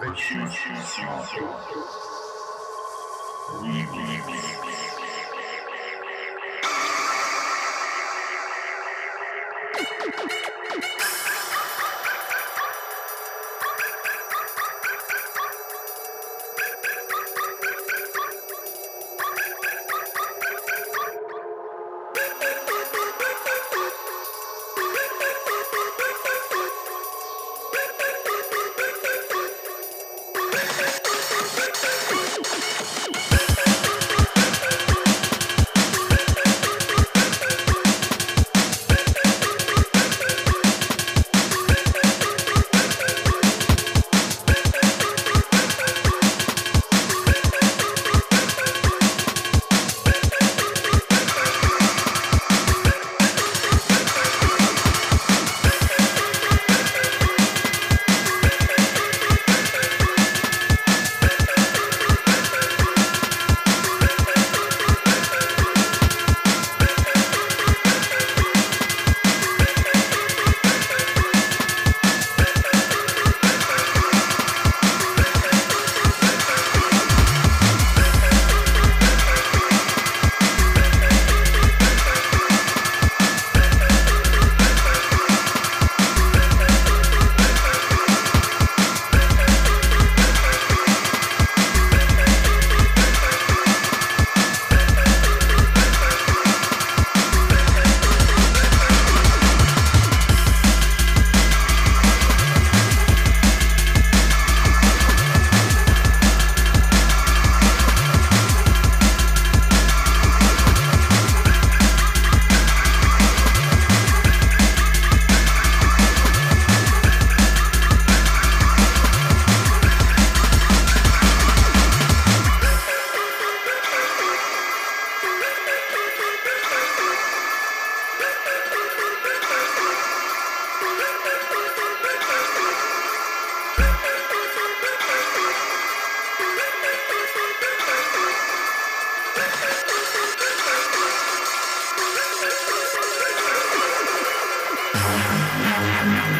почувствуй себя.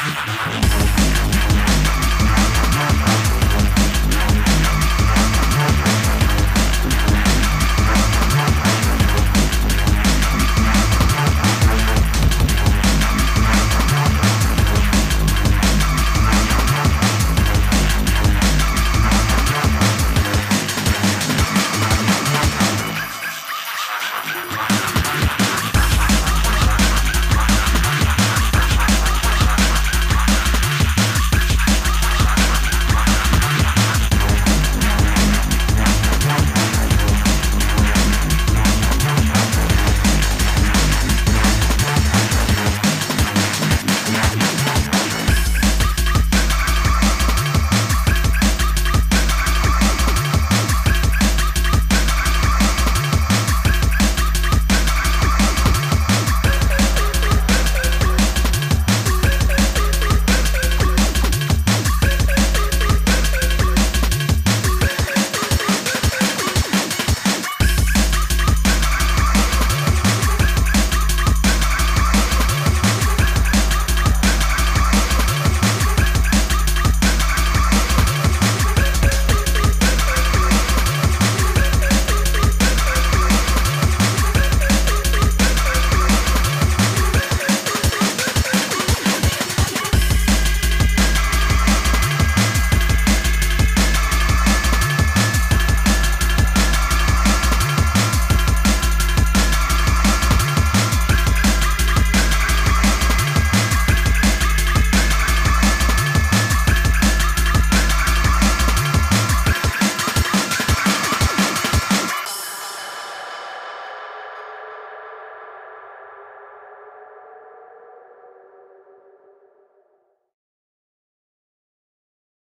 Thank